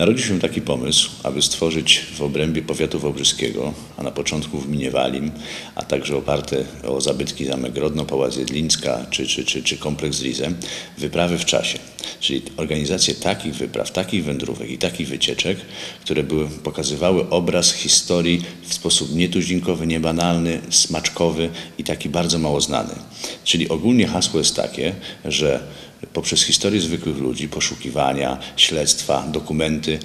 Narodził się taki pomysł, aby stworzyć w obrębie powiatu wałbrzyskiego, a na początku w gminie Walim, a także oparte o zabytki Zamek Grodno, Pałac Jedlińska czy, czy, czy, czy kompleks Rize, wyprawy w czasie. Czyli organizację takich wypraw, takich wędrówek i takich wycieczek, które były, pokazywały obraz historii w sposób nietuzinkowy, niebanalny, smaczkowy i taki bardzo mało znany. Czyli ogólnie hasło jest takie, że poprzez historię zwykłych ludzi, poszukiwania, śledztwa, dokumenty,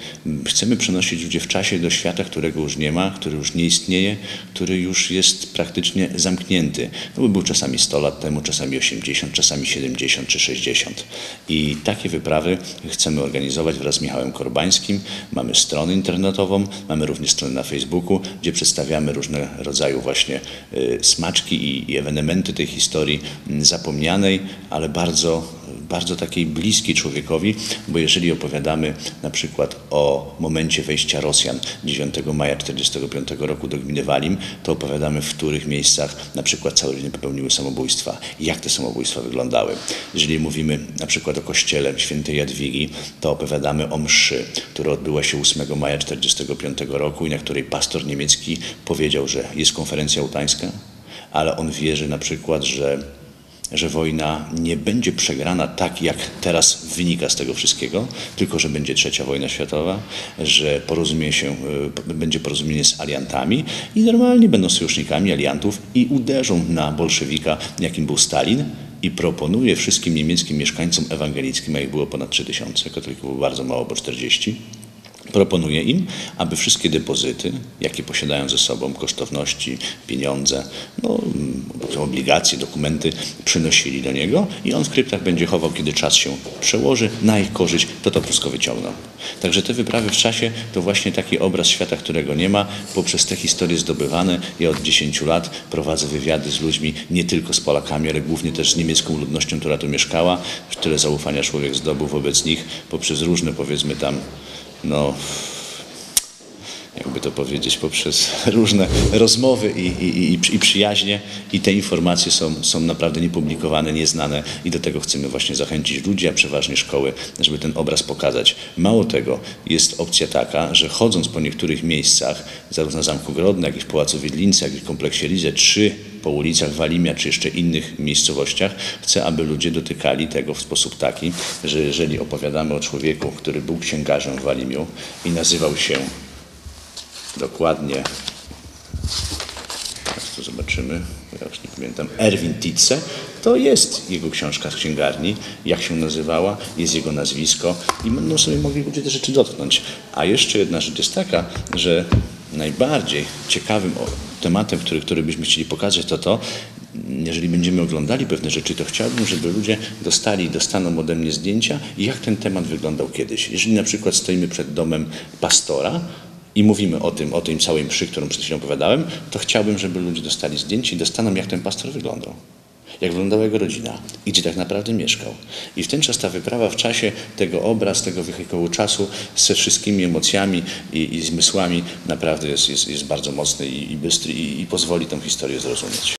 chcemy przenosić ludzi w czasie do świata, którego już nie ma, który już nie istnieje, który już jest praktycznie zamknięty. No bo był czasami 100 lat temu, czasami 80, czasami 70 czy 60. I takie wyprawy chcemy organizować wraz z Michałem Korbańskim. Mamy stronę internetową, mamy również stronę na Facebooku, gdzie przedstawiamy różne rodzaju właśnie y, smaczki i, i ewenementy tej historii m, zapomnianej, ale bardzo bardzo takiej bliskiej człowiekowi, bo jeżeli opowiadamy na przykład o momencie wejścia Rosjan 9 maja 1945 roku do gminy Walim, to opowiadamy w których miejscach na przykład całe rodziny popełniły samobójstwa, jak te samobójstwa wyglądały. Jeżeli mówimy na przykład o kościele świętej Jadwigi, to opowiadamy o mszy, która odbyła się 8 maja 1945 roku i na której pastor niemiecki powiedział, że jest konferencja utańska, ale on wierzy na przykład, że że wojna nie będzie przegrana tak, jak teraz wynika z tego wszystkiego, tylko że będzie trzecia wojna światowa, że porozumie się, y, będzie porozumienie z aliantami i normalnie będą sojusznikami aliantów i uderzą na bolszewika, jakim był Stalin. I proponuje wszystkim niemieckim mieszkańcom ewangelickim, a ich było ponad 3000, katolików było bardzo mało, bo 40, Proponuje im, aby wszystkie depozyty, jakie posiadają ze sobą, kosztowności, pieniądze, no, mm, obligacje, dokumenty, przynosili do niego i on w kryptach będzie chował, kiedy czas się przełoży na ich korzyść, to to wszystko wyciągną. Także te wyprawy w czasie to właśnie taki obraz świata, którego nie ma. Poprzez te historie zdobywane, ja od 10 lat prowadzę wywiady z ludźmi, nie tylko z Polakami, ale głównie też z niemiecką ludnością, która tu mieszkała. Tyle zaufania człowiek zdobył wobec nich poprzez różne, powiedzmy tam, no, jakby to powiedzieć, poprzez różne rozmowy i, i, i, i przyjaźnie i te informacje są, są naprawdę niepublikowane, nieznane i do tego chcemy właśnie zachęcić ludzi, a przeważnie szkoły, żeby ten obraz pokazać. Mało tego, jest opcja taka, że chodząc po niektórych miejscach, zarówno Zamku Grodny, jak i w Pałacu Wiedlińcy, jak i w kompleksie Lize, czy po ulicach Walimia, czy jeszcze innych miejscowościach, chcę, aby ludzie dotykali tego w sposób taki, że jeżeli opowiadamy o człowieku, który był księgarzem w Walimiu i nazywał się dokładnie, to zobaczymy, ja już nie pamiętam, Erwin Titze, to jest jego książka z księgarni, jak się nazywała, jest jego nazwisko i będą sobie mogli ludzie te rzeczy dotknąć. A jeszcze jedna rzecz jest taka, że najbardziej ciekawym tematem, który, który byśmy chcieli pokazać, to to, jeżeli będziemy oglądali pewne rzeczy, to chciałbym, żeby ludzie dostali, dostaną ode mnie zdjęcia, jak ten temat wyglądał kiedyś. Jeżeli na przykład stoimy przed domem pastora i mówimy o tym, o tej całej mszy, którą przed chwilą opowiadałem, to chciałbym, żeby ludzie dostali zdjęcie i dostaną, jak ten pastor wyglądał. Jak wyglądała jego rodzina i gdzie tak naprawdę mieszkał. I w ten czas ta wyprawa w czasie, tego obraz, tego wehikułu czasu ze wszystkimi emocjami i, i zmysłami naprawdę jest, jest, jest bardzo mocny i, i bystry i, i pozwoli tę historię zrozumieć.